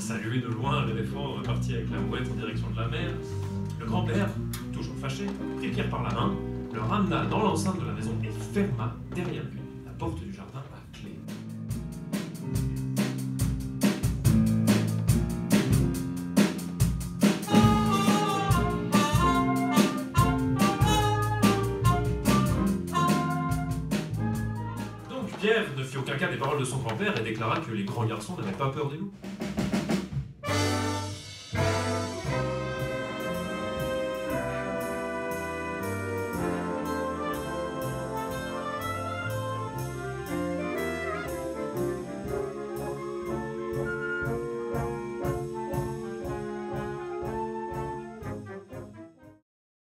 Saluer de loin l'éléphant reparti avec la mouette en direction de la mer, le grand-père, toujours fâché, prit Pierre par la main, le ramena dans l'enceinte de la maison et ferma derrière lui la porte du jardin à clé. Donc Pierre ne fit aucun cas des paroles de son grand-père et déclara que les grands garçons n'avaient pas peur des loups.